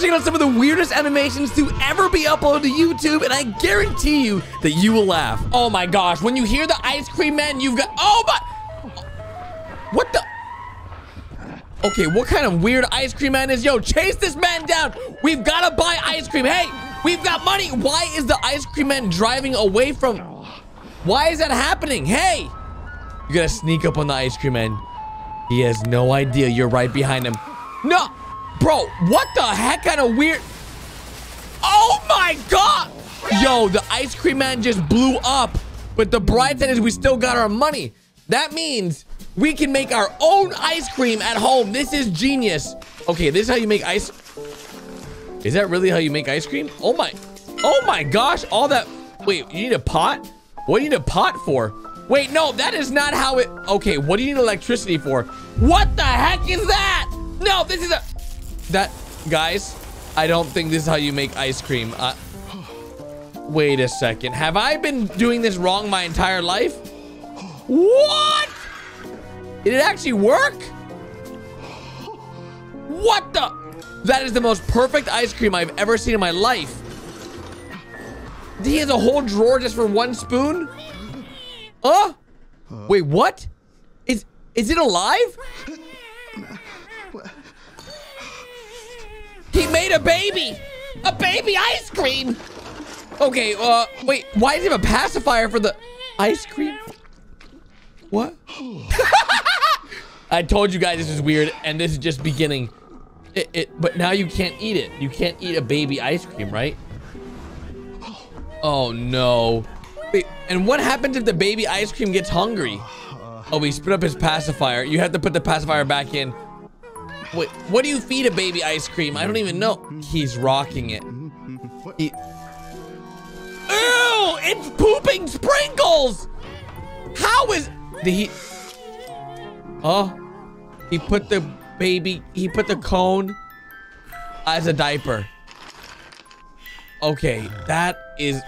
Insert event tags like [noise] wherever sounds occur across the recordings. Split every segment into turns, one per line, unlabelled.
checking out some of the weirdest animations to ever be uploaded to YouTube, and I guarantee you that you will laugh. Oh my gosh, when you hear the ice cream man, you've got, oh my, what the? Okay, what kind of weird ice cream man is? Yo, chase this man down. We've got to buy ice cream. Hey, we've got money. Why is the ice cream man driving away from... Why is that happening? Hey, you got to sneak up on the ice cream man. He has no idea you're right behind him. No, bro, what the heck kind of weird... Oh my God. Yo, the ice cream man just blew up. But the bright side is we still got our money. That means we can make our own ice cream at home. This is genius. Okay, this is how you make ice. Is that really how you make ice cream? Oh my, oh my gosh, all that. Wait, you need a pot? What do you need a pot for? Wait, no, that is not how it, okay, what do you need electricity for? What the heck is that? No, this is a, that, guys, I don't think this is how you make ice cream. Uh, wait a second. Have I been doing this wrong my entire life? What? Did it actually work? What the? That is the most perfect ice cream I've ever seen in my life. He has a whole drawer just for one spoon? Huh? Wait, what? Is is it alive? He made a baby! A baby ice cream! Okay, uh, wait, why does he have a pacifier for the ice cream? What? [laughs] I told you guys this is weird, and this is just beginning. It, it, but now you can't eat it. You can't eat a baby ice cream, right? Oh no. Wait, and what happens if the baby ice cream gets hungry? Oh, he spit up his pacifier. You have to put the pacifier back in. Wait, what do you feed a baby ice cream? I don't even know. He's rocking it. He... Ew! It's pooping sprinkles! How is... Did he... Oh, he put the baby, he put the cone as a diaper. Okay, that is,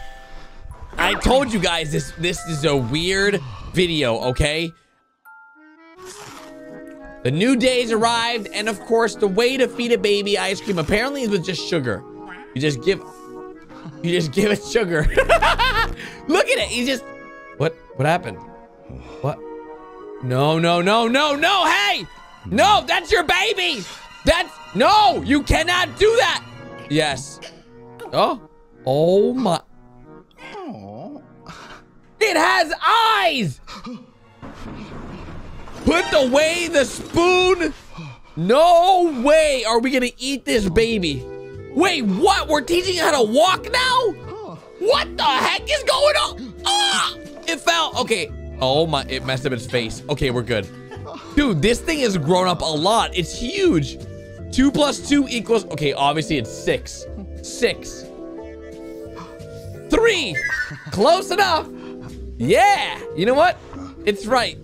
I told you guys this, this is a weird video, okay? The new days arrived, and of course, the way to feed a baby ice cream apparently is with just sugar. You just give, you just give it sugar. [laughs] Look at it, he just, what, what happened? What? No, no, no, no, no, hey! No, that's your baby! That's, no, you cannot do that! Yes. Oh, oh my. It has eyes! [gasps] [laughs] Put away the spoon! No way are we gonna eat this baby. Wait, what? We're teaching it how to walk now? What the heck is going on? Ah! It fell. Okay, Oh my, it messed up its face. Okay, we're good. Dude, this thing has grown up a lot. It's huge. Two plus two equals, okay, obviously it's six. Six. Three. Close enough. Yeah. You know what? It's right.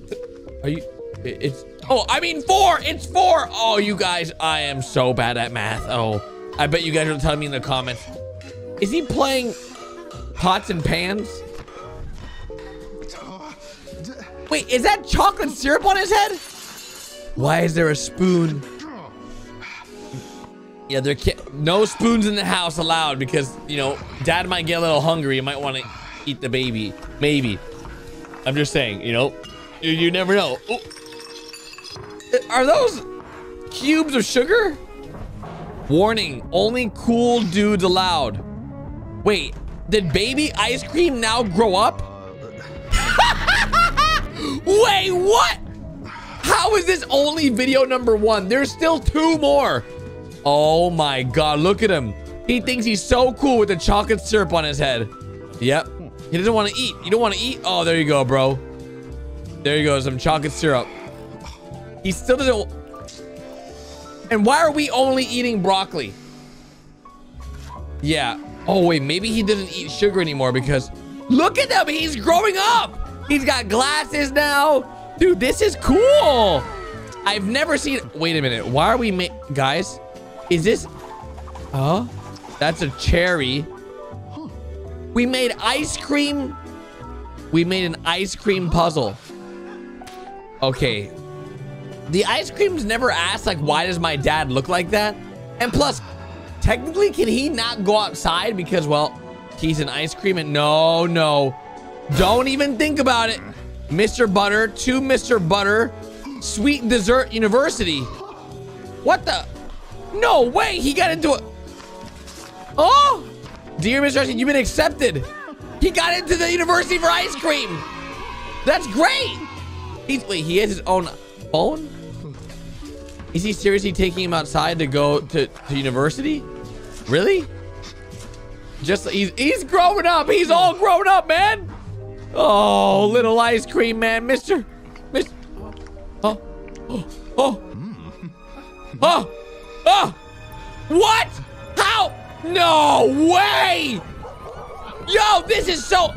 Are you, it's, oh, I mean four. It's four. Oh, you guys, I am so bad at math. Oh, I bet you guys are telling me in the comments. Is he playing pots and pans? Wait, is that chocolate syrup on his head? Why is there a spoon? Yeah, there can't, no spoons in the house allowed because, you know, dad might get a little hungry. He might want to eat the baby. Maybe. I'm just saying, you know, you, you never know. Ooh. Are those cubes of sugar? Warning, only cool dudes allowed. Wait, did baby ice cream now grow up? Uh, [laughs] Wait, what? How is this only video number one? There's still two more. Oh my God, look at him. He thinks he's so cool with the chocolate syrup on his head. Yep. He doesn't want to eat. You don't want to eat? Oh, there you go, bro. There you go, some chocolate syrup. He still doesn't... And why are we only eating broccoli? Yeah. Oh, wait, maybe he doesn't eat sugar anymore because... Look at him, he's growing up. He's got glasses now. Dude, this is cool. I've never seen... Wait a minute. Why are we... Guys, is this... Oh, that's a cherry. We made ice cream. We made an ice cream puzzle. Okay. The ice creams never asked, like, why does my dad look like that? And plus, technically, can he not go outside because, well, he's an ice cream and no, no. Don't even think about it. Mr. Butter to Mr. Butter, Sweet Dessert University. What the? No way, he got into it. Oh, dear Mr. You've been accepted. He got into the university for ice cream. That's great. He's, wait, he has his own phone? Is he seriously taking him outside to go to, to university? Really? Just, he's, he's growing up. He's all grown up, man. Oh, little ice cream man, Mr. Mr. Oh, oh, oh, oh, oh. What? How? No way! Yo, this is so...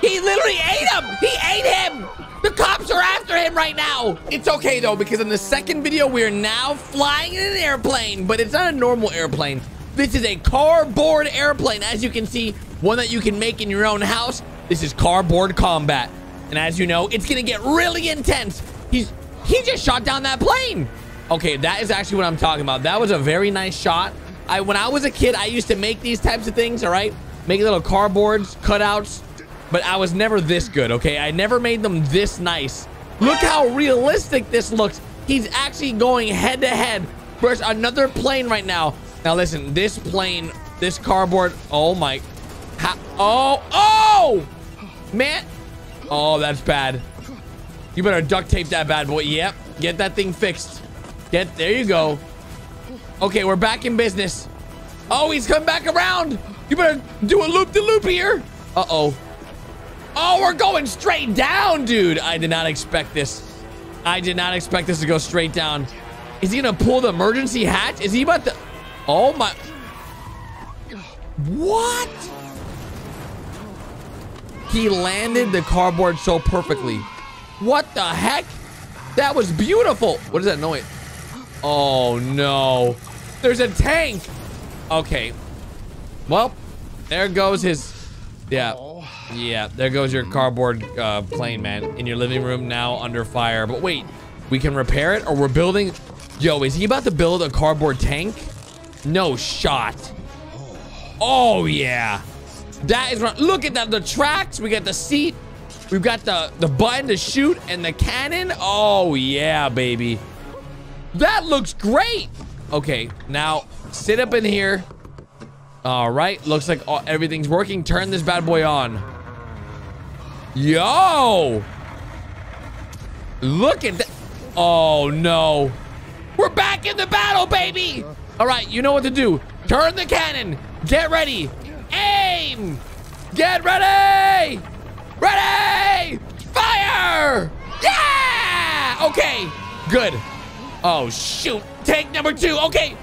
He literally ate him! He ate him! The cops are after him right now! It's okay, though, because in the second video, we're now flying in an airplane, but it's not a normal airplane. This is a cardboard airplane, as you can see, one that you can make in your own house. This is cardboard combat. And as you know, it's gonna get really intense. He's... He just shot down that plane! Okay, that is actually what I'm talking about. That was a very nice shot. I, when I was a kid, I used to make these types of things, all right? Make little cardboards, cutouts, but I was never this good, okay? I never made them this nice. Look how realistic this looks. He's actually going head to head versus another plane right now. Now listen, this plane, this cardboard, oh my, how, oh, oh, man. Oh, that's bad. You better duct tape that bad boy. Yep, get that thing fixed. Get, there you go. Okay, we're back in business. Oh, he's coming back around. You better do a loop-de-loop -loop here. Uh-oh. Oh, we're going straight down, dude. I did not expect this. I did not expect this to go straight down. Is he gonna pull the emergency hatch? Is he about to... Oh my... What? He landed the cardboard so perfectly. What the heck? That was beautiful. What is that noise? Oh no. There's a tank. Okay. Well, there goes his... Yeah. Yeah, there goes your cardboard uh, plane, man. In your living room now under fire. But wait, we can repair it? Or we're building... Yo, is he about to build a cardboard tank? No shot. Oh, yeah. That is... Look at that. The tracks. We got the seat. We've got the, the button to shoot and the cannon. Oh, yeah, baby. That looks great. Okay, now sit up in here. All right, looks like all, everything's working. Turn this bad boy on. Yo! Look at that. Oh, no. We're back in the battle, baby! All right, you know what to do. Turn the cannon. Get ready. Aim! Get ready! Ready! Fire! Yeah! Okay, good. Oh, shoot. Tank number two. Okay.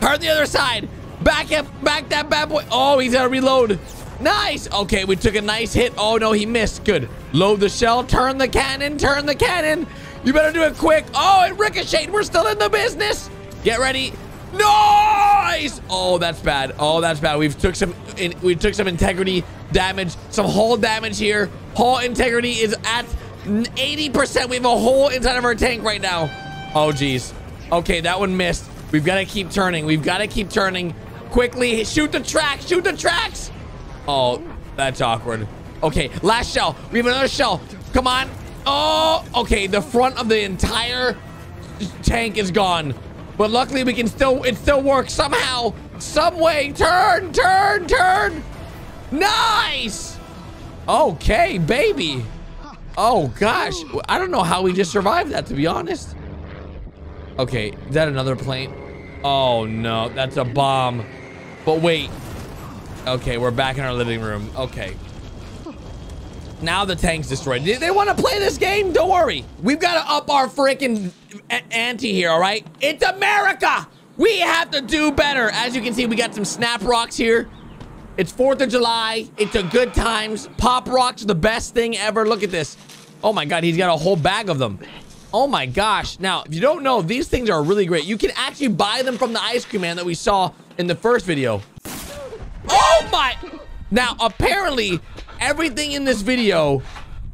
Turn the other side. Back up, back that bad boy. Oh, he's got to reload. Nice. Okay, we took a nice hit. Oh, no, he missed. Good. Load the shell. Turn the cannon. Turn the cannon. You better do it quick. Oh, it ricocheted. We're still in the business. Get ready. Nice. Oh, that's bad. Oh, that's bad. We've took some, we took some integrity damage, some hull damage here. Hull integrity is at 80%. We have a hole inside of our tank right now. Oh, geez. Okay, that one missed. We've got to keep turning. We've got to keep turning. Quickly, shoot the tracks. Shoot the tracks. Oh, that's awkward. Okay, last shell. We have another shell. Come on. Oh, okay. The front of the entire tank is gone. But luckily, we can still, it still works somehow. Some way. Turn, turn, turn. Nice. Okay, baby. Oh, gosh. I don't know how we just survived that, to be honest. Okay, is that another plane? Oh, no. That's a bomb. But wait. Okay, we're back in our living room. Okay. Now the tank's destroyed. They want to play this game? Don't worry. We've got to up our freaking ante here, all right? It's America! We have to do better. As you can see, we got some snap rocks here. It's 4th of July. It's a good times. Pop rocks the best thing ever. Look at this. Oh my God, he's got a whole bag of them. Oh my gosh. Now, if you don't know, these things are really great. You can actually buy them from the ice cream man that we saw in the first video. Oh my. Now, apparently, everything in this video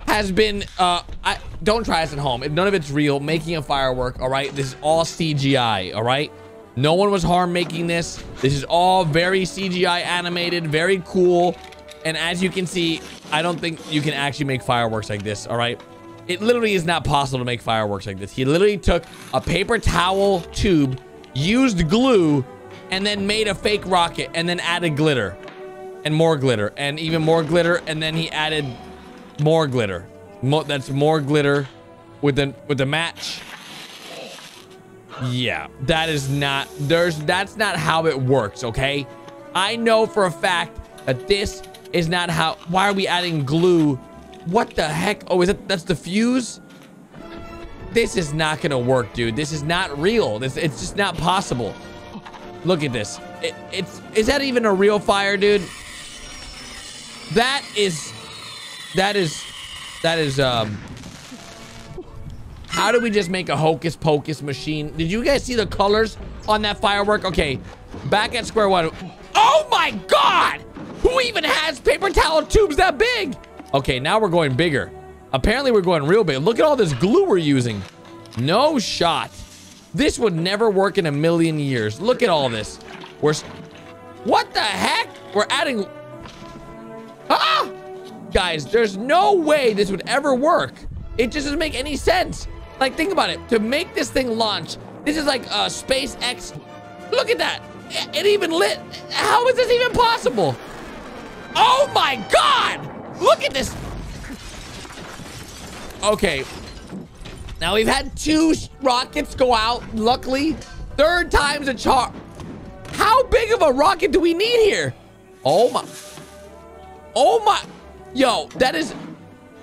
has been, uh, I, don't try this at home. None of it's real, making a firework, all right? This is all CGI, all right? No one was harm making this. This is all very CGI animated, very cool. And as you can see, I don't think you can actually make fireworks like this, all right? It literally is not possible to make fireworks like this. He literally took a paper towel tube, used glue, and then made a fake rocket and then added glitter and more glitter and even more glitter. And then he added more glitter. Mo that's more glitter with the, with the match. Yeah, that is not, there's, that's not how it works, okay? I know for a fact that this is not how, why are we adding glue? What the heck? Oh, is it, that's the fuse? This is not gonna work, dude. This is not real. This, it's just not possible. Look at this. It, it's, is that even a real fire, dude? That is, that is, that is, um, how do we just make a hocus pocus machine? Did you guys see the colors on that firework? Okay, back at square one. Oh my God! Who even has paper towel tubes that big? Okay, now we're going bigger. Apparently we're going real big. Look at all this glue we're using. No shot. This would never work in a million years. Look at all this. We're... What the heck? We're adding... Ah! Guys, there's no way this would ever work. It just doesn't make any sense. Like, think about it. To make this thing launch, this is like uh, SpaceX. Look at that. It, it even lit. How is this even possible? Oh my God! Look at this. Okay. Now we've had two rockets go out. Luckily, third time's a charm. How big of a rocket do we need here? Oh my. Oh my. Yo, that is.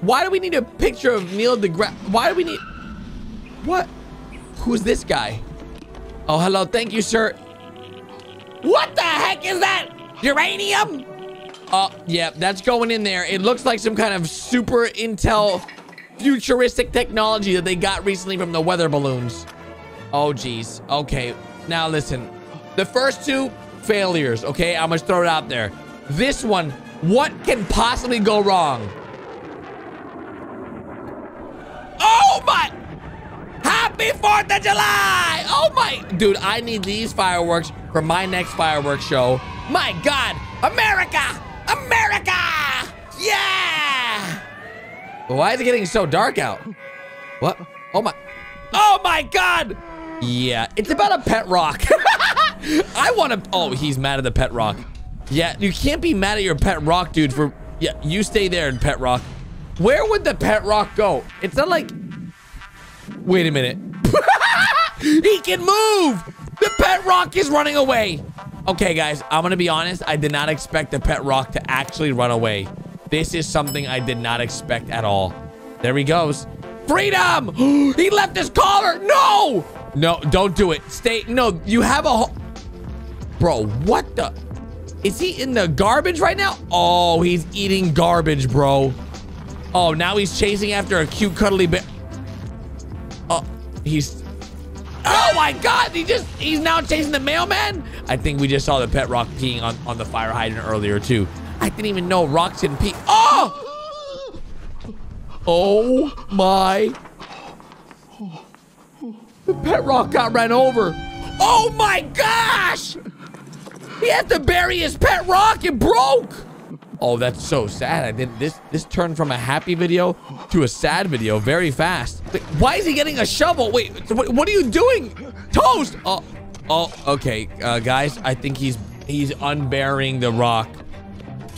Why do we need a picture of Neil deGrasse? Why do we need. What? Who's this guy? Oh, hello. Thank you, sir. What the heck is that? Uranium? Oh, yeah, that's going in there. It looks like some kind of super intel futuristic technology that they got recently from the weather balloons. Oh, geez. Okay. Now, listen. The first two, failures, okay? I'm gonna throw it out there. This one, what can possibly go wrong? Oh, my... Happy 4th of July! Oh my, dude, I need these fireworks for my next fireworks show. My God, America, America! Yeah! Why is it getting so dark out? What? Oh my, oh my God! Yeah, it's about a pet rock. [laughs] I want to, oh, he's mad at the pet rock. Yeah, you can't be mad at your pet rock, dude, for, yeah, you stay there, and pet rock. Where would the pet rock go? It's not like Wait a minute. [laughs] he can move! The pet rock is running away. Okay, guys, I'm gonna be honest. I did not expect the pet rock to actually run away. This is something I did not expect at all. There he goes. Freedom! [gasps] he left his collar! No! No, don't do it. Stay. No, you have a... Bro, what the... Is he in the garbage right now? Oh, he's eating garbage, bro. Oh, now he's chasing after a cute, cuddly bear. Oh, He's... Oh my god! He just... He's now chasing the mailman? I think we just saw the pet rock peeing on, on the fire hydrant earlier, too. I didn't even know rocks can pee. Oh! Oh my... The pet rock got ran over. Oh my gosh! He had to bury his pet rock. It broke. Oh, that's so sad. I did this. This turned from a happy video to a sad video very fast. Why is he getting a shovel? Wait, what, are you doing? Toast. Oh, oh, okay, uh, guys. I think he's he's unburying the rock.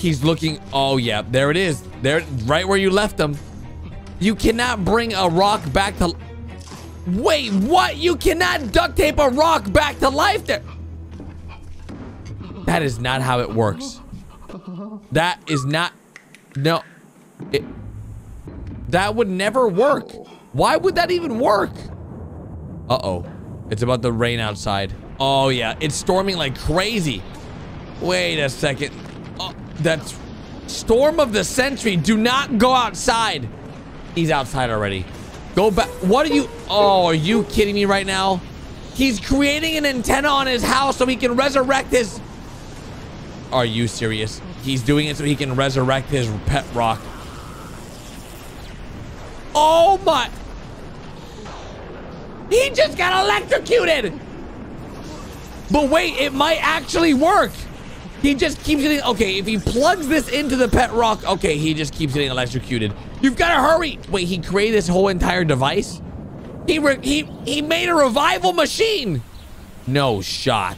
He's looking. Oh yeah, there it is. There, right where you left him. You cannot bring a rock back to. Wait, what? You cannot duct tape a rock back to life there. That is not how it works. That is not... No. It, that would never work. Why would that even work? Uh-oh. It's about the rain outside. Oh, yeah. It's storming like crazy. Wait a second. That's... Storm of the century. Do not go outside. He's outside already. Go back. What are you... Oh, are you kidding me right now? He's creating an antenna on his house so he can resurrect his... Are you serious? He's doing it so he can resurrect his pet rock. Oh my! He just got electrocuted! But wait, it might actually work. He just keeps getting, okay, if he plugs this into the pet rock, okay, he just keeps getting electrocuted. You've got to hurry. Wait, he created this whole entire device? He, he, he made a revival machine. No shot.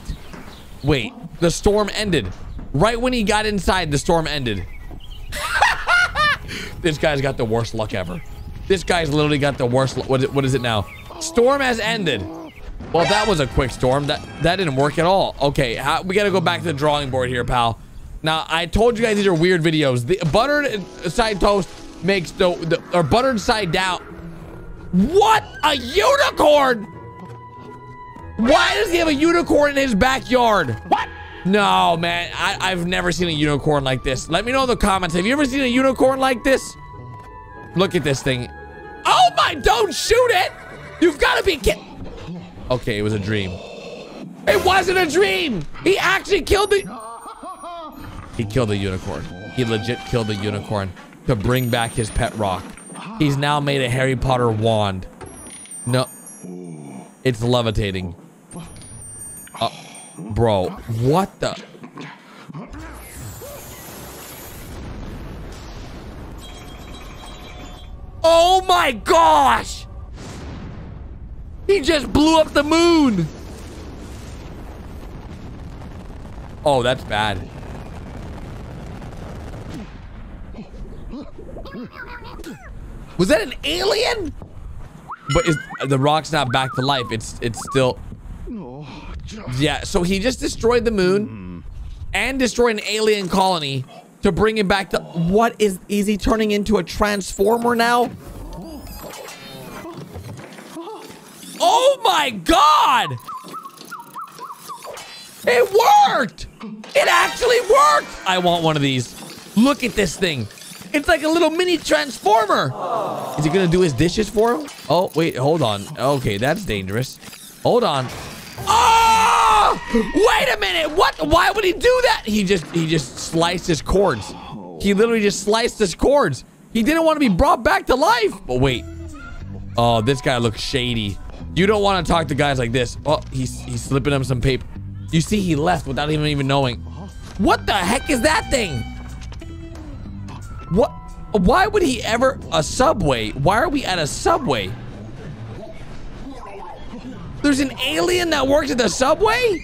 Wait, the storm ended. Right when he got inside, the storm ended. [laughs] this guy's got the worst luck ever. This guy's literally got the worst, what is, what is it now? Storm has ended. Well, that was a quick storm. That that didn't work at all. Okay, how, we got to go back to the drawing board here, pal. Now, I told you guys these are weird videos. The buttered side toast makes the, the or buttered side down. What? A unicorn? Why does he have a unicorn in his backyard? What? No, man. I, I've never seen a unicorn like this. Let me know in the comments. Have you ever seen a unicorn like this? Look at this thing. Oh my, don't shoot it. You've got to be kidding. Okay, it was a dream. It wasn't a dream! He actually killed the... He killed the unicorn. He legit killed the unicorn to bring back his pet rock. He's now made a Harry Potter wand. No. It's levitating. Uh, bro, what the... Oh my gosh! He just blew up the moon. Oh, that's bad. Was that an alien? But is, the rock's not back to life. It's it's still. Yeah. So he just destroyed the moon and destroyed an alien colony to bring him back to. What is is he turning into a transformer now? Oh my god! It worked! It actually worked! I want one of these. Look at this thing. It's like a little mini transformer. Is he gonna do his dishes for him? Oh, wait, hold on. Okay, that's dangerous. Hold on. Oh! Wait a minute! What? Why would he do that? He just he just sliced his cords. He literally just sliced his cords. He didn't want to be brought back to life. But wait. Oh, this guy looks shady. You don't want to talk to guys like this. Oh, he's, he's slipping him some paper. You see, he left without even even knowing. What the heck is that thing? What? Why would he ever... A subway? Why are we at a subway? There's an alien that works at the subway?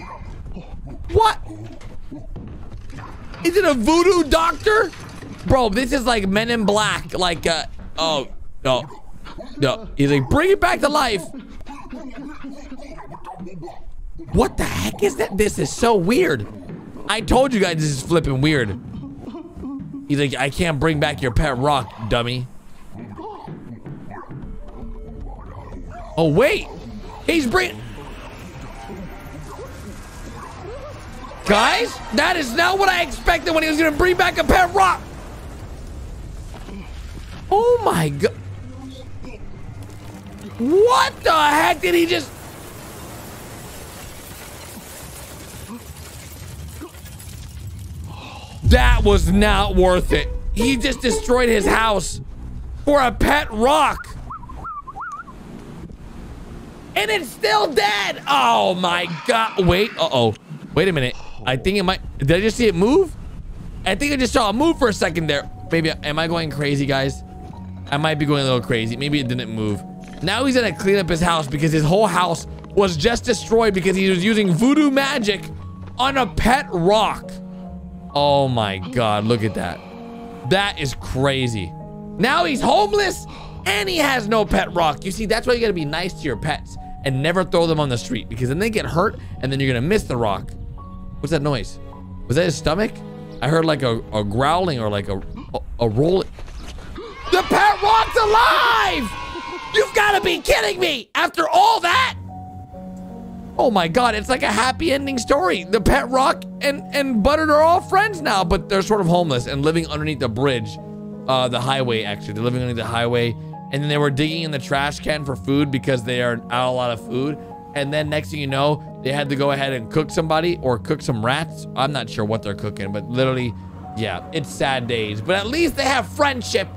What? Is it a voodoo doctor? Bro, this is like Men in Black. Like, uh... Oh. No. No. He's like, bring it back to life. What the heck is that? This is so weird. I told you guys this is flipping weird. He's like, I can't bring back your pet rock, dummy. Oh, wait. He's bring... Guys, that is not what I expected when he was going to bring back a pet rock. Oh, my God. What the heck did he just... That was not worth it. He just destroyed his house for a pet rock. And it's still dead. Oh my God. Wait. Uh-oh. Wait a minute. I think it might. Did I just see it move? I think I just saw it move for a second there. Maybe, am I going crazy, guys? I might be going a little crazy. Maybe it didn't move. Now he's gonna clean up his house because his whole house was just destroyed because he was using voodoo magic on a pet rock. Oh my god, look at that. That is crazy. Now he's homeless and he has no pet rock. You see, that's why you gotta be nice to your pets and never throw them on the street because then they get hurt and then you're gonna miss the rock. What's that noise? Was that his stomach? I heard like a, a growling or like a, a, a rolling. The pet rock's alive! You've gotta be kidding me! After all that? Oh my god, it's like a happy ending story. The pet rock and, and Buttered are all friends now, but they're sort of homeless and living underneath the bridge. Uh, the highway, actually. They're living underneath the highway. And then they were digging in the trash can for food because they are out a lot of food. And then next thing you know, they had to go ahead and cook somebody or cook some rats. I'm not sure what they're cooking, but literally, yeah, it's sad days. But at least they have friendship.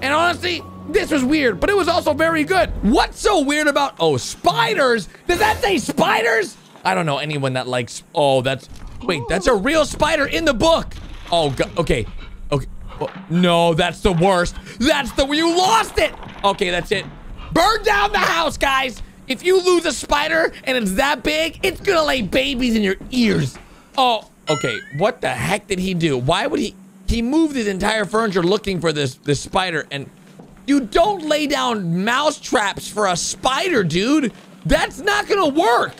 And honestly, this was weird, but it was also very good. What's so weird about, oh, spiders? Does that say spiders? I don't know anyone that likes. Oh, that's. Wait, that's a real spider in the book. Oh, God. Okay. Okay. Oh, no, that's the worst. That's the. You lost it. Okay, that's it. Burn down the house, guys. If you lose a spider and it's that big, it's gonna lay babies in your ears. Oh, okay. What the heck did he do? Why would he? He moved his entire furniture looking for this this spider, and you don't lay down mouse traps for a spider, dude. That's not gonna work.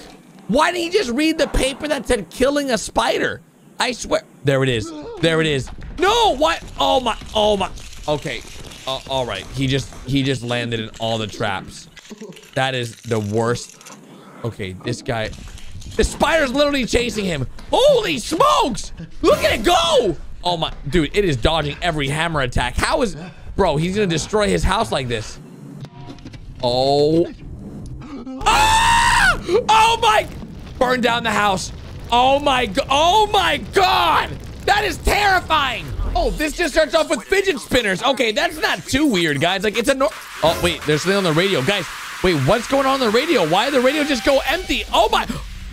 Why didn't he just read the paper that said killing a spider? I swear. There it is. There it is. No, what? Oh my, oh my. Okay, uh, all right. He just, he just landed in all the traps. That is the worst. Okay, this guy. The spider's literally chasing him. Holy smokes! Look at it go! Oh my, dude, it is dodging every hammer attack. How is, bro, he's gonna destroy his house like this. Oh. Ah! Oh my, burn down the house. Oh my, oh my God! That is terrifying. Oh, this just starts off with fidget spinners. Okay, that's not too weird, guys. Like, it's a no- Oh, wait, there's something on the radio. Guys, wait, what's going on, on the radio? Why did the radio just go empty? Oh my-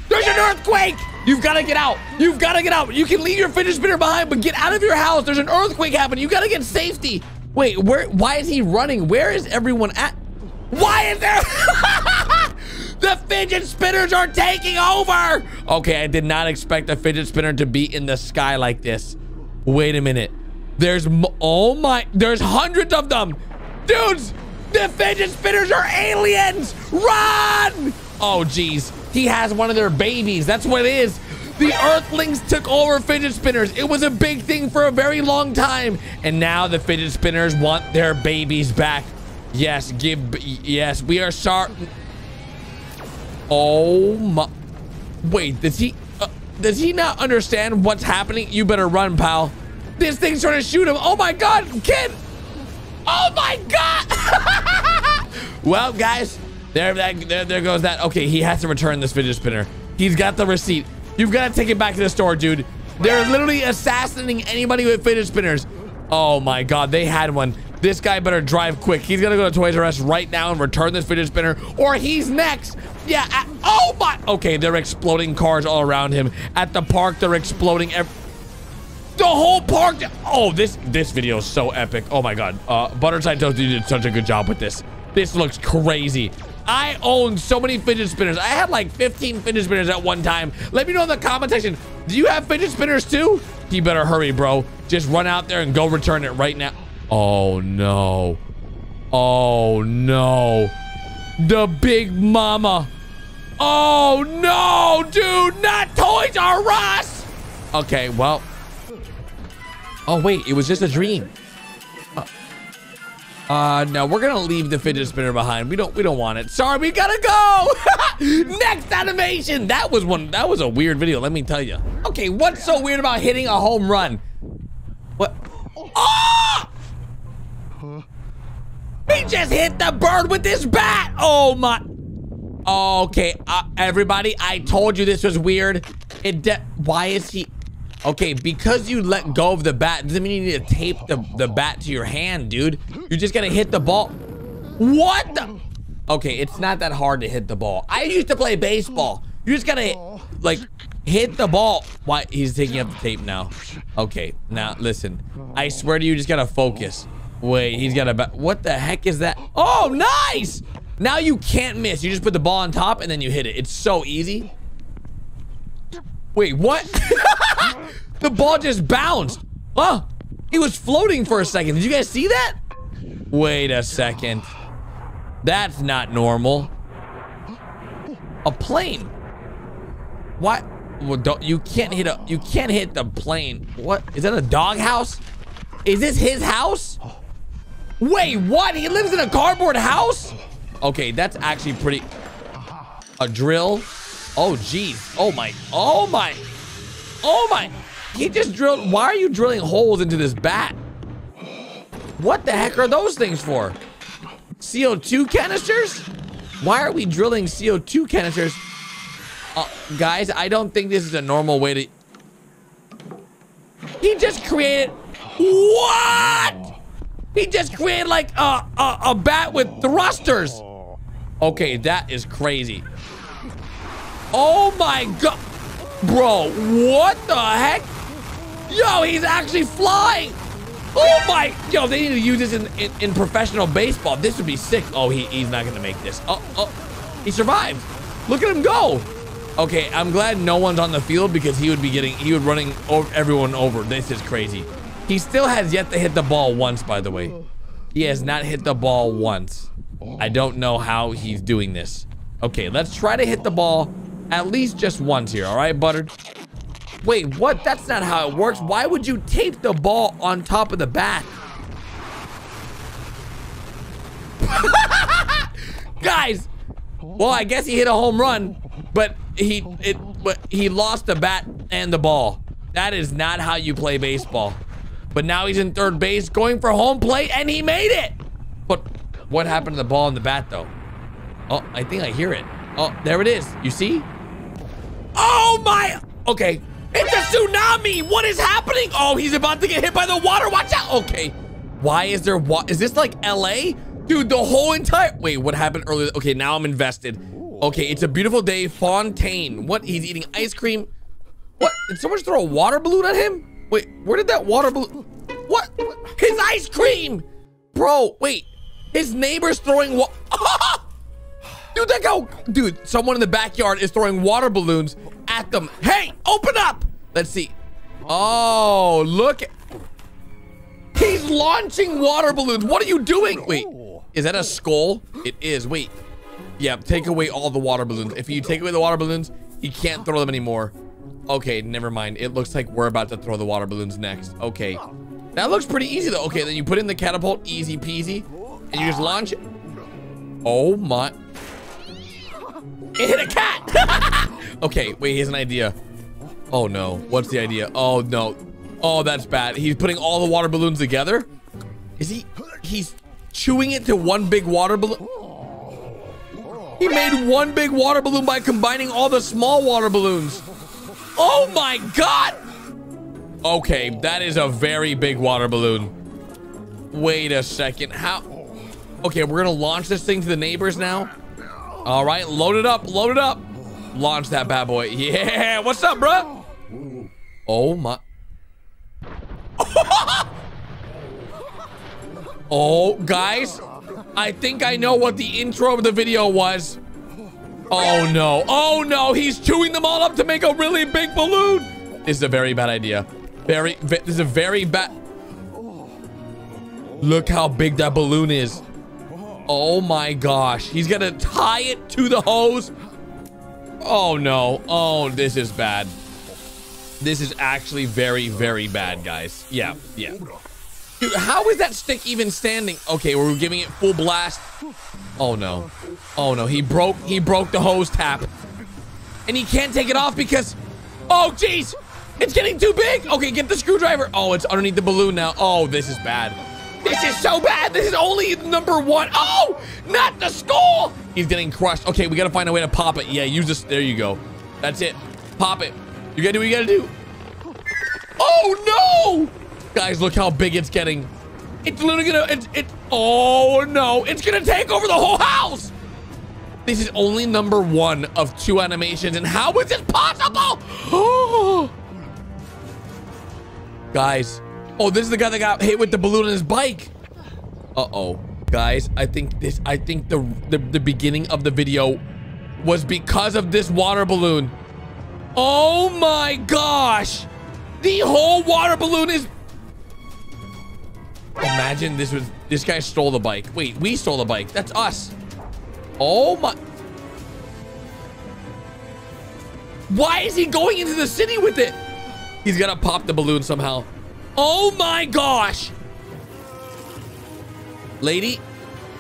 There's an earthquake! You've got to get out. You've got to get out. You can leave your fidget spinner behind, but get out of your house. There's an earthquake happening. You got to get safety. Wait, where? Why is he running? Where is everyone at? Why is there? [laughs] the fidget spinners are taking over. Okay, I did not expect the fidget spinner to be in the sky like this. Wait a minute. There's, oh my, there's hundreds of them. Dudes, the fidget spinners are aliens. Run. Oh, geez. He has one of their babies. That's what it is. The Earthlings took over fidget spinners. It was a big thing for a very long time. And now the fidget spinners want their babies back. Yes, give, yes, we are sorry. Oh my, wait, does he, uh, does he not understand what's happening? You better run, pal. This thing's trying to shoot him. Oh my God, kid. Oh my God. [laughs] well, guys, there, that, there, there goes that. Okay, he has to return this fidget spinner. He's got the receipt. You've got to take it back to the store, dude. They're literally assassinating anybody with fidget spinners. Oh my God, they had one. This guy better drive quick. He's gonna go to Toys R Us right now and return this fidget spinner, or he's next. Yeah. I, oh my. Okay, they're exploding cars all around him. At the park, they're exploding. the whole park. Oh, this this video is so epic. Oh my God. Uh, Butterside Toast, you did such a good job with this. This looks crazy. I own so many fidget spinners. I had like 15 fidget spinners at one time. Let me know in the comment section. Do you have fidget spinners too? You better hurry, bro. Just run out there and go return it right now. Oh no. Oh no. The big mama. Oh no, dude, not Toys R Us. Okay, well. Oh wait, it was just a dream. Uh, no, we're gonna leave the fidget spinner behind. We don't we don't want it. Sorry, we gotta go. [laughs] Next animation. That was one that was a weird video, let me tell you. Okay, what's so weird about hitting a home run? What? Oh! He just hit the bird with his bat. Oh my. Okay, uh, everybody, I told you this was weird. It why is he? Okay, because you let go of the bat doesn't mean you need to tape the, the bat to your hand, dude. You're just gonna hit the ball. What the? Okay, it's not that hard to hit the ball. I used to play baseball. You just gotta, like, hit the ball. Why? He's taking up the tape now. Okay, now, listen. I swear to you, you just gotta focus. Wait, he's got a bat. What the heck is that? Oh, nice! Now you can't miss. You just put the ball on top and then you hit it. It's so easy. Wait, what? [laughs] the ball just bounced. Oh, he was floating for a second. Did you guys see that? Wait a second. That's not normal. A plane. What? Well, don't you can't hit a you can't hit the plane. What? Is that a doghouse? Is this his house? Wait, what? He lives in a cardboard house? Okay, that's actually pretty... A drill? Oh, geez. Oh, my. Oh, my. Oh, my. He just drilled... Why are you drilling holes into this bat? What the heck are those things for? CO2 canisters? Why are we drilling CO2 canisters? Uh, guys, I don't think this is a normal way to... He just created... What? He just created like a, a, a bat with thrusters. Okay, that is crazy. Oh my god. Bro, what the heck? Yo, he's actually flying. Oh my, yo, they need to use this in, in, in professional baseball. This would be sick. Oh, he, he's not gonna make this. Oh, oh, he survived. Look at him go. Okay, I'm glad no one's on the field because he would be getting, he would running over everyone over. This is crazy. He still has yet to hit the ball once, by the way. He has not hit the ball once. I don't know how he's doing this. Okay, let's try to hit the ball at least just once here, all right, Buttered? Wait, what? That's not how it works. Why would you tape the ball on top of the bat? [laughs] Guys, well, I guess he hit a home run, but he it but he lost the bat and the ball. That is not how you play baseball. But now he's in third base going for home plate and he made it. But what happened to the ball and the bat though? Oh, I think I hear it. Oh, there it is. You see? Oh my! Okay. It's a tsunami! What is happening? Oh, he's about to get hit by the water. Watch out! Okay. Why is there what? Is this like LA? Dude, the whole entire... Wait, what happened earlier? Okay, now I'm invested. Okay, it's a beautiful day. Fontaine. What? He's eating ice cream. What? Did someone throw a water balloon at him? Wait, where did that water balloon... What? His ice cream! Bro, wait. His neighbor's throwing what? [laughs] Dude, that guy, dude, someone in the backyard is throwing water balloons at them. Hey, open up. Let's see. Oh, look. He's launching water balloons. What are you doing? Wait, is that a skull? It is. Wait. Yeah, take away all the water balloons. If you take away the water balloons, you can't throw them anymore. Okay, never mind. It looks like we're about to throw the water balloons next. Okay. That looks pretty easy though. Okay, then you put in the catapult, easy peasy, and you just launch it. Oh my. It hit a cat. [laughs] okay, wait, here's an idea. Oh no, what's the idea? Oh no. Oh, that's bad. He's putting all the water balloons together? Is he, he's chewing it to one big water balloon? He made one big water balloon by combining all the small water balloons. Oh my God. Okay, that is a very big water balloon. Wait a second. How? Okay, we're gonna launch this thing to the neighbors now. All right, load it up, load it up. Launch that bad boy. Yeah, what's up, bro? Oh my. [laughs] oh, guys, I think I know what the intro of the video was. Oh no, oh no, he's chewing them all up to make a really big balloon. This is a very bad idea. Very, this is a very bad. Look how big that balloon is. Oh my gosh. He's gonna tie it to the hose. Oh no. Oh, this is bad. This is actually very, very bad, guys. Yeah, yeah. Dude, how is that stick even standing? Okay, we're giving it full blast. Oh no. Oh no, he broke, he broke the hose tap. And he can't take it off because, oh jeez, it's getting too big. Okay, get the screwdriver. Oh, it's underneath the balloon now. Oh, this is bad. This is so bad. This is only number one. Oh, not the skull. He's getting crushed. Okay, we got to find a way to pop it. Yeah, use this. There you go. That's it. Pop it. You got to do what you got to do. Oh, no. Guys, look how big it's getting. It's literally going to, it's, it, oh, no. It's going to take over the whole house. This is only number one of two animations. And how is this possible? Oh. [gasps] Guys, Oh, this is the guy that got hit with the balloon on his bike. Uh-oh. Guys, I think this, I think the, the, the beginning of the video was because of this water balloon. Oh my gosh. The whole water balloon is... Imagine this was, this guy stole the bike. Wait, we stole the bike. That's us. Oh my... Why is he going into the city with it? He's gonna pop the balloon somehow. Oh my gosh. Lady,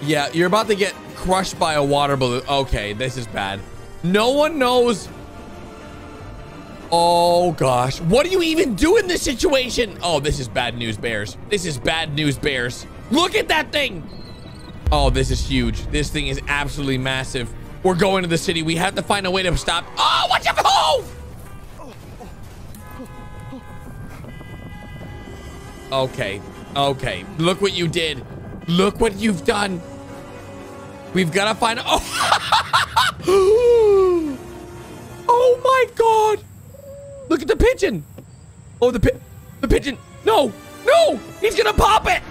yeah, you're about to get crushed by a water balloon. Okay, this is bad. No one knows. Oh gosh. What do you even do in this situation? Oh, this is bad news, Bears. This is bad news, Bears. Look at that thing. Oh, this is huge. This thing is absolutely massive. We're going to the city. We have to find a way to stop. Oh, watch out. Oh! Okay. Okay. Look what you did. Look what you've done. We've got to find... Oh! [laughs] oh, my god! Look at the pigeon! Oh, the pi the pigeon! No! No! He's gonna pop it!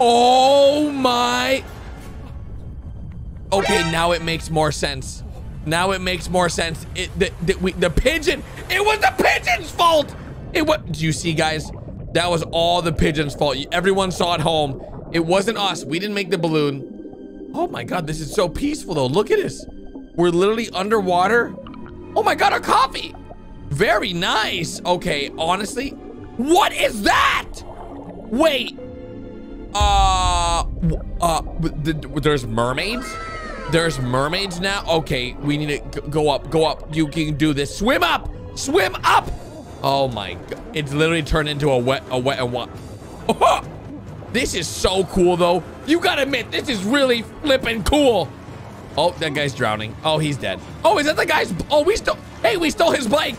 Oh my! Okay, now it makes more sense. Now it makes more sense. It the the, we, the pigeon. It was the pigeon's fault. It what? Do you see, guys? That was all the pigeon's fault. Everyone saw it home. It wasn't us. We didn't make the balloon. Oh my god, this is so peaceful though. Look at this. We're literally underwater. Oh my god, our coffee. Very nice. Okay, honestly, what is that? Wait. Uh, uh, there's mermaids? There's mermaids now? Okay, we need to go up, go up. You can do this. Swim up! Swim up! Oh my god. It's literally turned into a wet, a wet, a what? [laughs] This is so cool though. You gotta admit, this is really flipping cool. Oh, that guy's drowning. Oh, he's dead. Oh, is that the guy's, oh, we stole, hey, we stole his bike.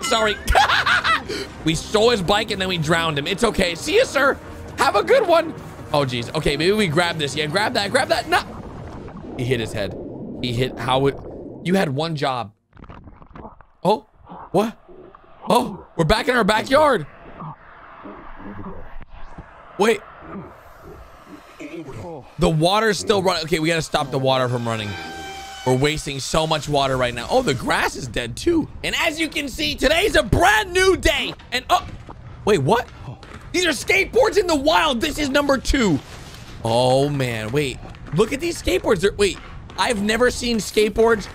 Sorry. [laughs] we stole his bike and then we drowned him. It's okay. See you, sir. Have a good one. Oh, geez. Okay, maybe we grab this. Yeah, grab that. Grab that. No. He hit his head. He hit how it. You had one job. Oh, what? Oh, we're back in our backyard. Wait. The water's still running. Okay, we gotta stop the water from running. We're wasting so much water right now. Oh, the grass is dead too. And as you can see, today's a brand new day. And oh, wait, what? These are skateboards in the wild. This is number two. Oh man, wait. Look at these skateboards. They're, wait, I've never seen skateboards.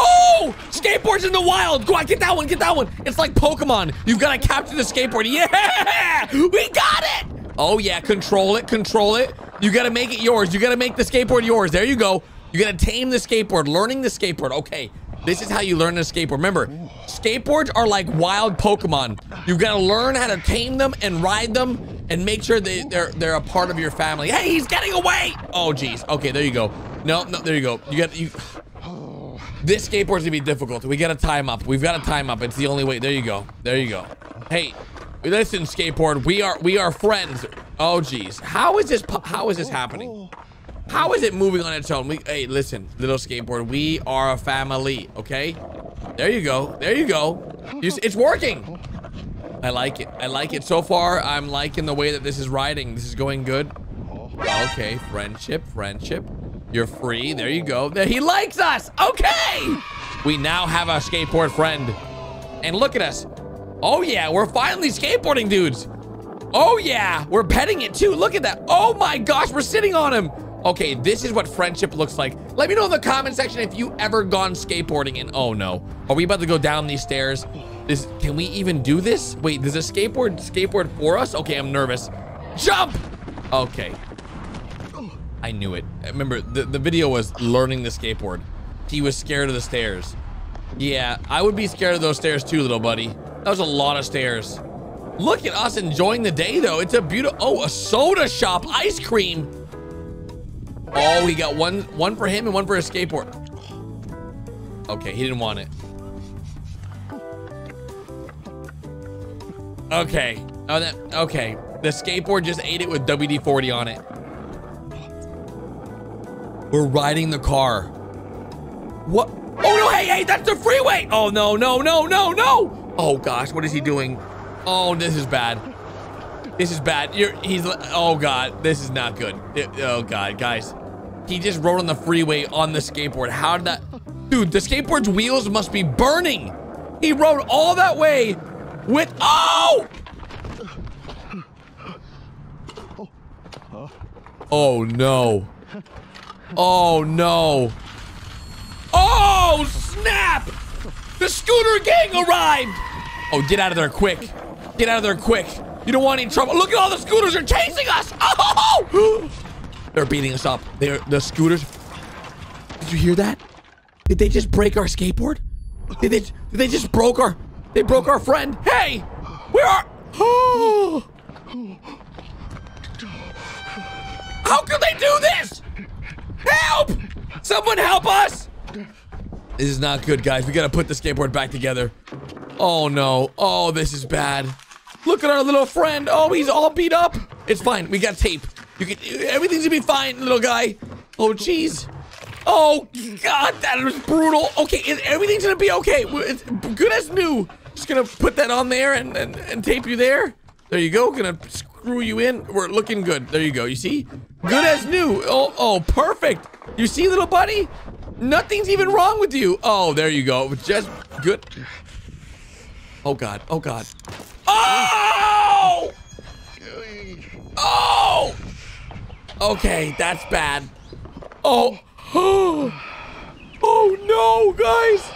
Oh, skateboards in the wild. Go on, get that one, get that one. It's like Pokemon. You've got to capture the skateboard. Yeah, we got it. Oh yeah, control it, control it. You got to make it yours. You got to make the skateboard yours. There you go. You got to tame the skateboard, learning the skateboard. Okay, this is how you learn to skateboard. Remember, skateboards are like wild Pokemon. You've got to learn how to tame them and ride them and make sure they, they're they're a part of your family. Hey, he's getting away. Oh, geez. Okay, there you go. No, no, there you go. You got you. This skateboard's gonna be difficult. We gotta time up. We've got to time up. It's the only way. There you go. There you go. Hey, listen, skateboard. We are we are friends. Oh, geez. How is this? How is this happening? How is it moving on its own? We, hey, listen, little skateboard. We are a family. Okay. There you go. There you go. It's working. I like it. I like it. So far, I'm liking the way that this is riding. This is going good. Okay, friendship, friendship. You're free. There you go. He likes us. Okay. We now have a skateboard friend. And look at us. Oh, yeah. We're finally skateboarding dudes. Oh, yeah. We're petting it, too. Look at that. Oh, my gosh. We're sitting on him. Okay, this is what friendship looks like. Let me know in the comment section if you ever gone skateboarding and oh no. Are we about to go down these stairs? This, can we even do this? Wait, does a skateboard skateboard for us? Okay, I'm nervous. Jump! Okay. I knew it. Remember, the, the video was learning the skateboard. He was scared of the stairs. Yeah, I would be scared of those stairs too, little buddy. That was a lot of stairs. Look at us enjoying the day, though. It's a beautiful... Oh, a soda shop. Ice cream. Oh, he got one one for him and one for his skateboard. Okay, he didn't want it. Okay. Oh, that... Okay. The skateboard just ate it with WD-40 on it. We're riding the car. What? Oh, no, hey, hey, that's the freeway. Oh, no, no, no, no, no. Oh, gosh, what is he doing? Oh, this is bad. This is bad. You're, he's, oh, God, this is not good. It, oh, God, guys. He just rode on the freeway on the skateboard. How did that? Dude, the skateboard's wheels must be burning. He rode all that way with, oh! Oh, no. Oh, no. Oh, snap! The scooter gang arrived! Oh, get out of there quick. Get out of there quick. You don't want any trouble. Look at all the scooters are chasing us! [laughs] Oh! They're beating us up. They're the scooters. Did you hear that? Did they just break our skateboard? Did they, did they just broke our, they broke our friend. Hey, where are, oh. [gasps] How could they do this? Someone help us! This is not good, guys. We gotta put the skateboard back together. Oh no. Oh, this is bad. Look at our little friend. Oh, he's all beat up. It's fine. We got tape. You can. Everything's gonna be fine, little guy. Oh, jeez. Oh, God, that was brutal. Okay, everything's gonna be okay. It's good as new. Just gonna put that on there and, and, and tape you there. There you go. Gonna screw you in. We're looking good. There you go. You see? Good as new. Oh, oh, perfect. You see, little buddy? Nothing's even wrong with you. Oh, there you go. Just good. Oh, God. Oh, God. Oh! Oh! Okay, that's bad. Oh. [gasps] Oh no, guys.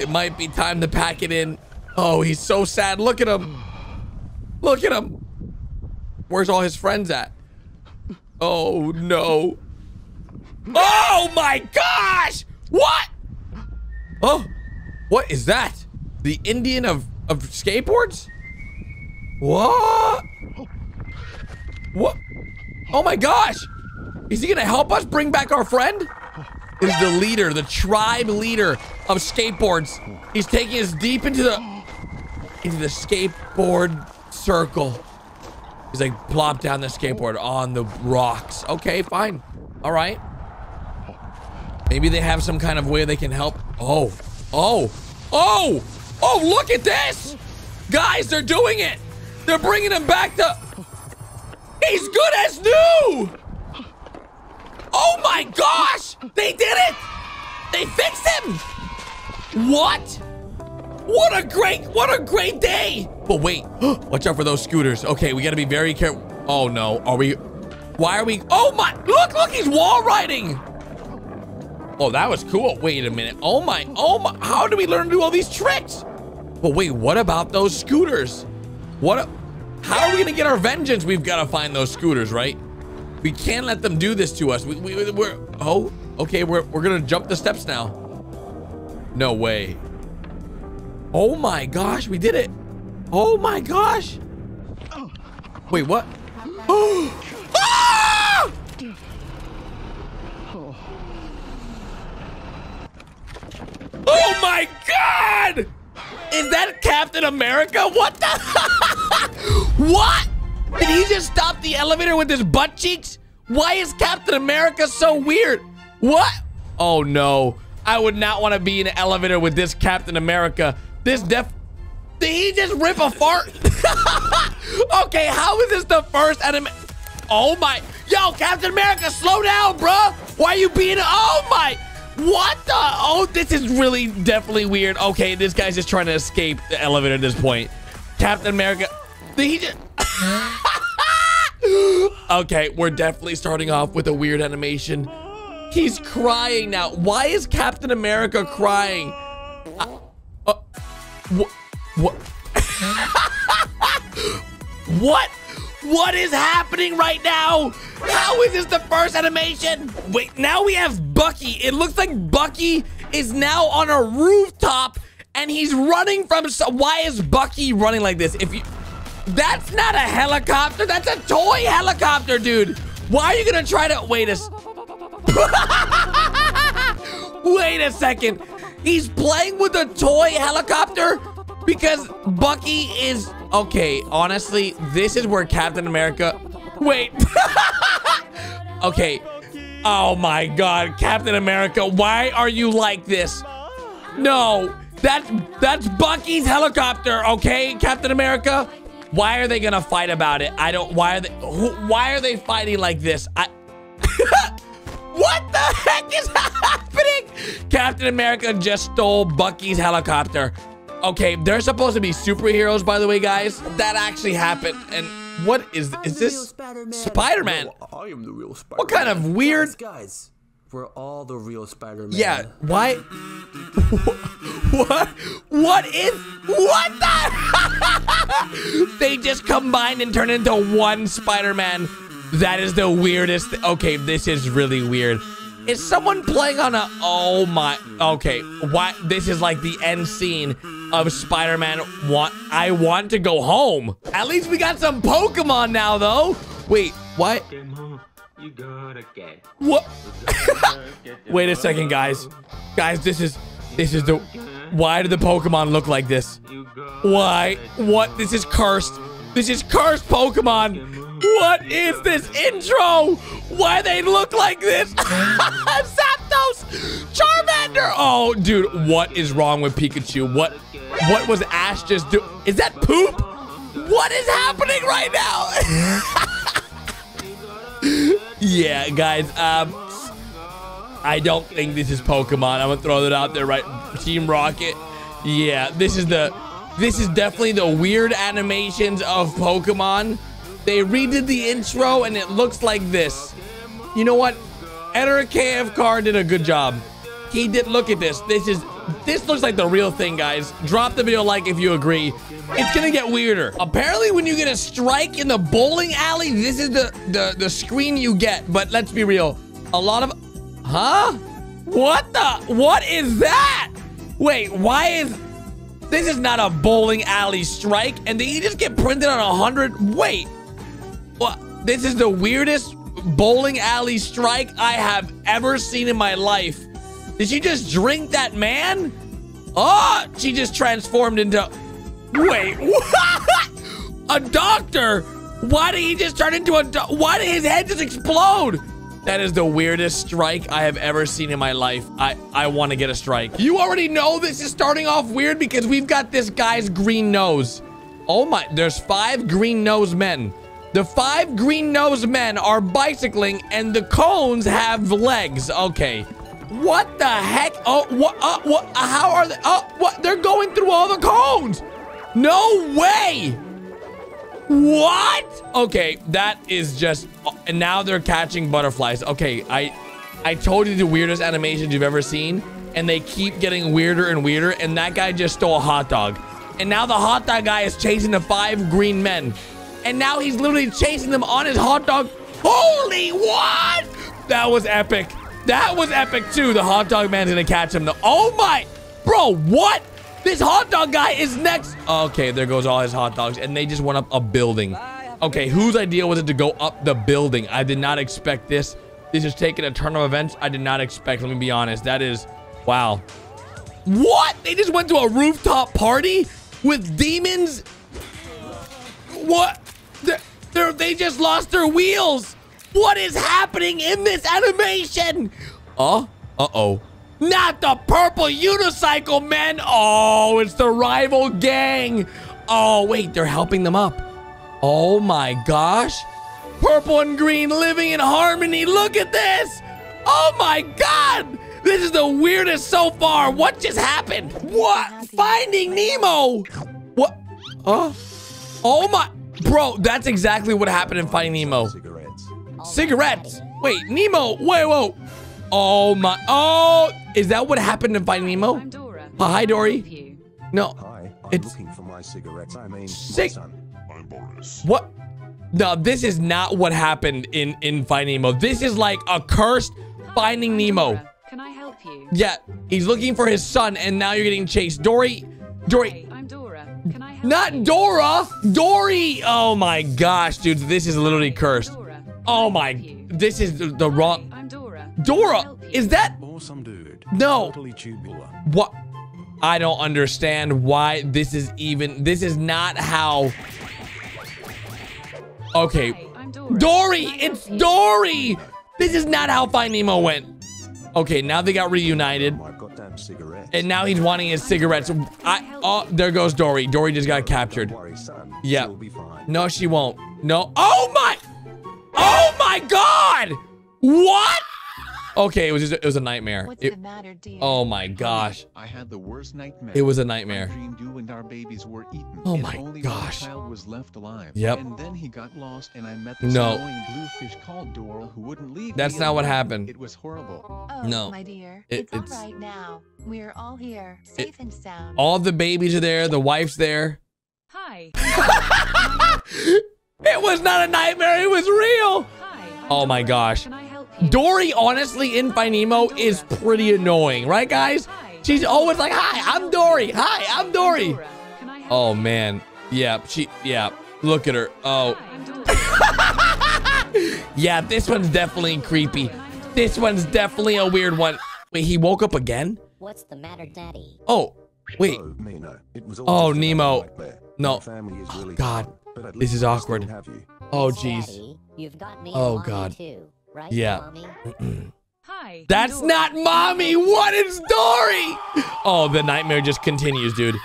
It might be time to pack it in. Oh, he's so sad. Look at him. Look at him. Where's all his friends at? Oh no. Oh my gosh! What? Oh, what is that? The Indian of, of skateboards? What? What? Oh my gosh! Is he gonna help us bring back our friend? Is the leader, the tribe leader of skateboards. He's taking us deep into the into the skateboard circle. He's like plop down the skateboard on the rocks. Okay, fine. All right. Maybe they have some kind of way they can help. Oh, oh, oh, oh, look at this. Guys, they're doing it. They're bringing him back to... He's good as new. Oh my gosh! They did it! They fixed him! What? What a great, what a great day! But wait, [gasps] watch out for those scooters. Okay, we gotta be very careful. Oh no, are we, why are we, oh my, look, look, he's wall riding! Oh, that was cool. Wait a minute. Oh my, oh my, how do we learn to do all these tricks? But wait, what about those scooters? What, how are we gonna get our vengeance? We've gotta find those scooters, right? We can't let them do this to us. We, we, we're, oh, okay, we're, we're gonna jump the steps now. No way. Oh my gosh, we did it. Oh my gosh. Wait, what? [gasps] ah! Oh my god! Is that Captain America? What the? [laughs] what? Did he just stop the elevator with his butt cheeks? Why is Captain America so weird? What? Oh no. I would not want to be in an elevator with this Captain America. This def... Did he just rip a fart? [laughs] okay, how is this the first enemy? Oh my... Yo, Captain America, slow down, bruh. Why are you being... Oh my... What the? Oh, this is really definitely weird. Okay, this guy's just trying to escape the elevator at this point. Captain America... Did he just... [laughs] okay, we're definitely starting off with a weird animation. He's crying now. Why is Captain America crying? Uh, uh, what? what? What is happening right now? How is this the first animation? Wait, now we have Bucky. It looks like Bucky is now on a rooftop and he's running from... So why is Bucky running like this? If you... That's not a helicopter. That's a toy helicopter, dude. Why are you gonna try to wait a? [laughs] wait a second. He's playing with a toy helicopter because Bucky is okay. Honestly, this is where Captain America. Wait. [laughs] okay. Oh my God, Captain America, why are you like this? No, that's that's Bucky's helicopter. Okay, Captain America. Why are they gonna fight about it? I don't. Why are they? Who, why are they fighting like this? I. [laughs] what the heck is [laughs] happening? Captain America just stole Bucky's helicopter. Okay, they're supposed to be superheroes, by the way, guys. That actually happened. And what is is this? Spider-Man.
No, I am the real Spider-Man.
What kind of weird?
Guys, we're all the real Spider-Man.
Yeah. Why? [laughs] what? What is? What the? [laughs] they just combined and turned into one Spider-Man. That is the weirdest. Okay, this is really weird. Is someone playing on a? Oh my. Okay. What? This is like the end scene of Spider-Man. Want? I want to go home. At least we got some Pokemon now, though. Wait. What? What? [laughs] Wait a second, guys. Guys, this is this is the. Why do the Pokemon look like this? Why? What? This is cursed. This is cursed Pokemon. What is this intro? Why they look like this? [laughs] Zapdos! Charmander. Oh, dude, what is wrong with Pikachu? What what was Ash just do? Is that poop? What is happening right now? [laughs] yeah, guys. Um, I don't think this is Pokemon. I'm gonna throw that out there, right? Team Rocket. Yeah, this is the. This is definitely the weird animations of Pokemon. They redid the intro and it looks like this. You know what? Eder KF Car did a good job. He did look at this. This is this looks like the real thing, guys. Drop the video like if you agree. It's gonna get weirder. Apparently, when you get a strike in the bowling alley, this is the the, the screen you get. But let's be real. A lot of Huh? What the what is that? Wait, why is this is not a bowling alley strike? And did he just get printed on a hundred? Wait. This is the weirdest bowling alley strike I have ever seen in my life. Did she just drink that man? Oh, she just transformed into... Wait, [laughs] what? A doctor? Why did he just turn into a... Why did his head just explode? That is the weirdest strike I have ever seen in my life. I, I want to get a strike. You already know this is starting off weird because we've got this guy's green nose. Oh my, there's five green nose men. The five green nose men are bicycling and the cones have legs. Okay. What the heck? Oh, what? Uh, what? Uh, how are they? Oh, what? They're going through all the cones. No way. What? Okay, that is just... And now they're catching butterflies. Okay, I I told you the weirdest animations you've ever seen. And they keep getting weirder and weirder. And that guy just stole a hot dog. And now the hot dog guy is chasing the five green men. And now he's literally chasing them on his hot dog. Holy what? That was epic. That was epic too. The hot dog man's gonna catch him. Oh my... Bro, what? This hot dog guy is next. Okay, there goes all his hot dogs. And they just went up a building. Okay, whose idea was it to go up the building? I did not expect this. This is taking a turn of events I did not expect. Let me be honest. That is... Wow. What? They just went to a rooftop party with demons? What? They're, they're, they just lost their wheels. What is happening in this animation? Oh, uh-oh. Not the purple unicycle men. Oh, it's the rival gang. Oh, wait, they're helping them up. Oh my gosh. Purple and green living in harmony. Look at this. Oh my God. This is the weirdest so far. What just happened? What? Finding Nemo. What? Huh? Oh my. Bro, that's exactly what happened in Finding Nemo.
Cigarettes.
Cigarettes. Wait, Nemo. Wait, whoa. Oh my. Oh, is that what happened in Finding Nemo?
I'm Dora.
Oh, hi, Dory. No.
Hi, I'm
It's-
looking for my cigarettes. I mean,
Cig-
my son.
What? No, this is not what happened in in Finding Nemo. This is like a cursed Finding
I'm
Nemo.
Dora. Can I help you?
Yeah, he's looking for his son, and now you're getting chased. Dory, Dory,
Hey,
not? Dora, Dory. Oh my gosh, dude, this is literally cursed.
Dora. Can
Oh my, this is the, the wrong.
Dora. Can I
Dora,
help you?
is that
Awesome dude.
No.
Totally tubular.
what? I don't understand why this is even. This is not how. Okay,
Hey, I'm Dora.
Dory,
Can I help
it's? Dory. This is not how Finding Nemo went. Okay, now they got reunited.
Oh, cigarettes.
And now he's wanting his cigarettes. I oh, there goes Dory. Dory just got captured. Yeah.
She'll be fine.
No, she won't. No. Oh my! Oh my God! What? Okay, it was just, it was a nightmare.
What's
It-
the matter, dear?
oh my gosh!
I had the worst nightmare.
It was a
I
nightmare.
dreamed you and our babies were eaten.
Oh
and
my
only
gosh.
One child was left alive.
Yep.
And then he got lost, and I met this
No.
annoying blue fish called Dora who wouldn't leave.
That's
me
not what happened.
It was horrible.
Oh,
No.
my dear.
It-
it's all
it's-
right now. We're all here, safe and sound.
All the babies are there. The wife's there.
Hi. [laughs]
It was not a nightmare. It was real.
Hi. I'm
Oh my
Dora.
gosh.
Can I help you?
Dory, honestly, in Finding Nemo is pretty annoying, right, guys? She's always like, "Hi, I'm Dory. Hi, I'm Dory."
Dora. Can I help
Oh man, yeah, she, yeah. Look at her. Oh,
Hi, I'm Dora.
yeah. This one's definitely creepy. This one's definitely a weird one. Wait, he woke up again?
What's the matter, Daddy?
Oh, wait.
Oh, Nemo. It was
Oh, Nemo. No.
Family is oh, really
God.
fine, but
This is awkward.
Have you.
Oh, jeez.
Daddy, You've got me
Oh,
and Mommy
God.
Too, right,
Yeah.
Mommy? [clears throat]
Hi.
That's
Dora.
not mommy. What is Dory? Oh, the nightmare just continues, dude.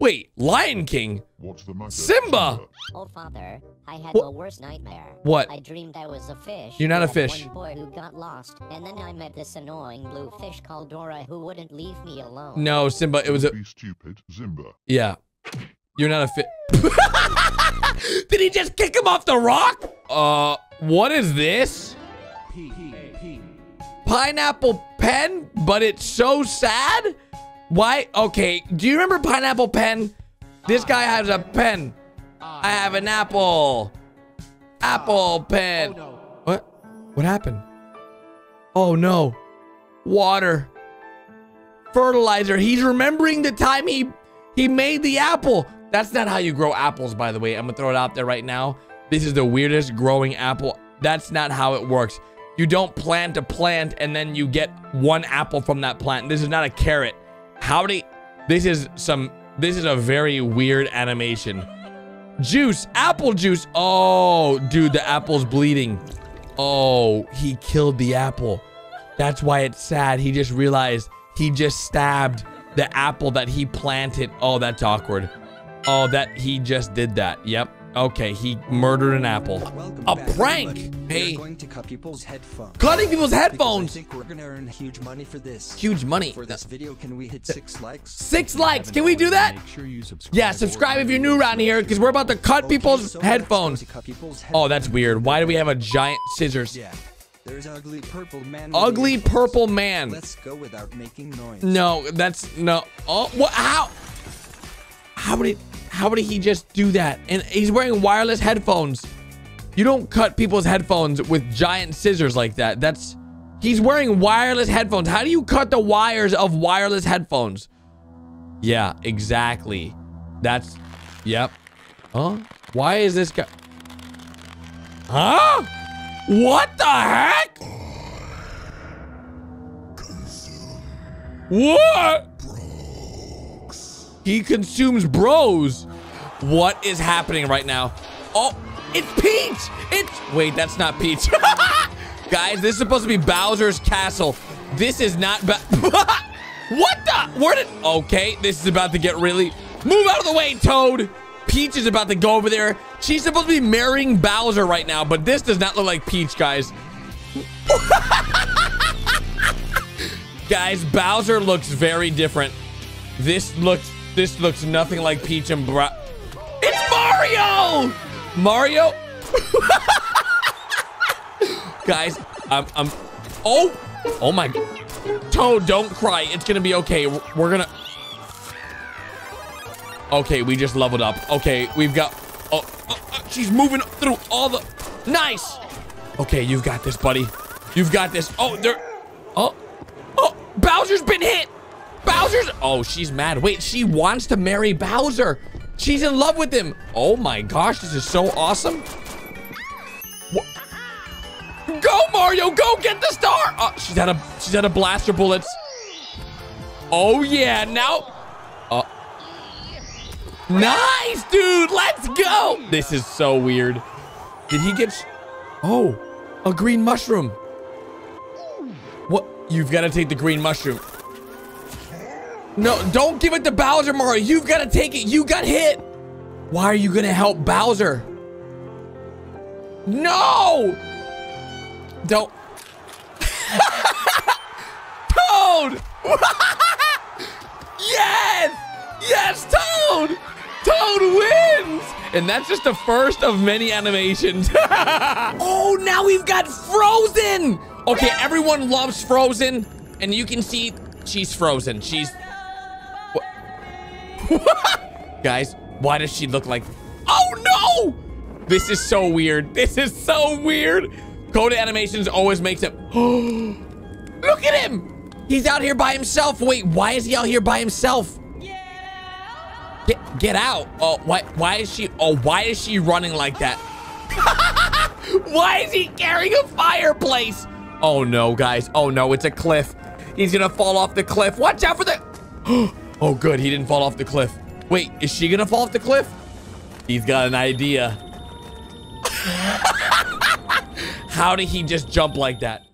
Wait, Lion King?
What's the matter?
Simba!
Oh, father, I had
What-
the worst nightmare.
What?
I dreamed I was a fish.
You're not a fish.
One boy who got lost, and then I met this annoying blue fish called Dora who wouldn't leave me alone.
No, Simba, it was a...
Be stupid, Zimba.
Yeah. You're not a fit. [laughs] Did he just kick him off the rock? Uh, what is this? Pineapple pen, but it's so sad? Why? Okay, do you remember pineapple pen? This guy has a pen. I have an apple. Apple pen. What? What happened? Oh no. Water. Fertilizer. He's remembering the time he he made the apple. That's not how you grow apples, by the way. I'm gonna throw it out there right now. This is the weirdest growing apple. That's not how it works. You don't plant a plant and then you get one apple from that plant. This is not a carrot. Howdy. This is some, this is a very weird animation. Juice, apple juice. Oh, dude, the apple's bleeding. Oh, he killed the apple. That's why it's sad. He just realized he just stabbed the apple that he planted. Oh, that's awkward. Oh, that he just did that. Yep. Okay, he murdered an apple.
Welcome
A
back,
prank.
everybody.
Hey.
We're going to cut people's headphones.
Cutting people's headphones.
I think we're gonna earn huge money for this.
Huge money.
For this video, can we hit six likes?
Six likes. Can we do that?
Make sure you subscribe.
Yeah, subscribe if you're new around here because we're about to cut
Okay,
people's
so
headphones.
cut people's
Oh, that's weird. Why do we have a giant scissors?
Yeah. There's ugly purple man.
Ugly purple man.
Let's go without making noise.
No, that's no. Oh, what? How? How did? How did he just do that? And he's wearing wireless headphones. You don't cut people's headphones with giant scissors like that. That's. He's wearing wireless headphones. How do you cut the wires of wireless headphones? Yeah, exactly. That's. Yep. Huh? Why is this guy? Huh? What the heck? What? He consumes bros. What is happening right now? Oh, it's Peach. It's wait, that's not Peach. [laughs] Guys, this is supposed to be Bowser's castle. This is not. Ba [laughs] what the? Where did? Okay, this is about to get really. Move out of the way, Toad. Peach is about to go over there. She's supposed to be marrying Bowser right now, but this does not look like Peach, guys. [laughs] guys, Bowser looks very different. This looks this looks nothing like Peach and Bra. It's Mario! Mario? [laughs] Guys, I'm I'm Oh! Oh my Toad, don't cry. It's gonna be okay. We're gonna Okay, we just leveled up. Okay, we've got Oh, oh, oh, she's moving through all the Nice! Okay, you've got this, buddy. You've got this. Oh, there Oh, oh, Bowser's been hit! Bowser's. Oh, she's mad. Wait, she wants to marry Bowser. She's in love with him. Oh my gosh, this is so awesome. Wha- Go, Mario, go get the star. Oh, she's out of she's out of blaster bullets. Oh yeah, now. Oh. Nice, dude. Let's go. This is so weird. Did he get? Oh, a green mushroom. What? You've got to take the green mushroom. No, don't give it to Bowser, Mario. You've got to take it. You got hit. Why are you going to help Bowser? No! Don't. [laughs] Toad! [laughs] yes! Yes, Toad! Toad wins! And that's just the first of many animations. [laughs] oh, now we've got Frozen! Okay, everyone loves Frozen. And you can see she's frozen. She's... [laughs] Guys, why does she look like... Oh, no! This is so weird. This is so weird. Coda Animations always makes it... [gasps] look at him! He's out here by himself. Wait, why is he out here by himself? Get, get out. Oh, why, why is she... Oh, why is she running like that? [laughs] why is he carrying a fireplace? Oh, no, guys. Oh, no, it's a cliff. He's gonna fall off the cliff. Watch out for the... [gasps] [gasps] Oh, good. He didn't fall off the cliff. Wait, is she gonna fall off the cliff? He's got an idea. [laughs] How did he just jump like that?